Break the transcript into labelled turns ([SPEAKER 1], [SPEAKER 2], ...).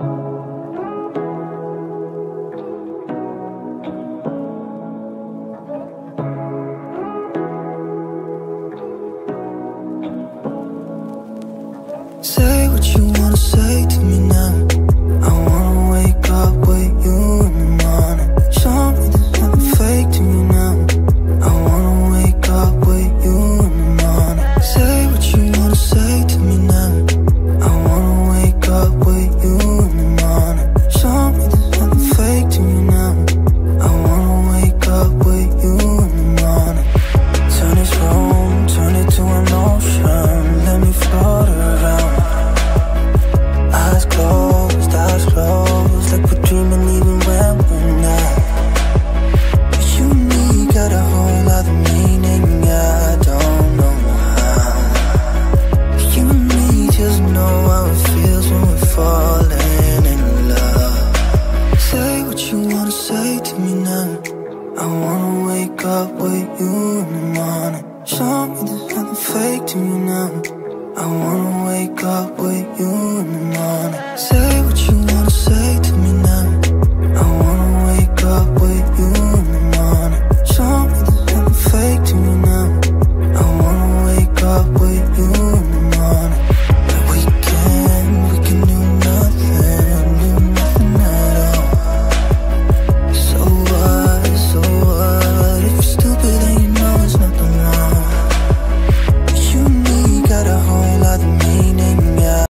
[SPEAKER 1] Say what you wanna eyes like we're dreaming even when we're not. You and me got a whole other meaning, I don't know how. You and me just know how it feels when we're falling in love. Say what you wanna say to me now. I wanna wake up with you in the morning. Show me there's nothing fake to me now. I wanna wake up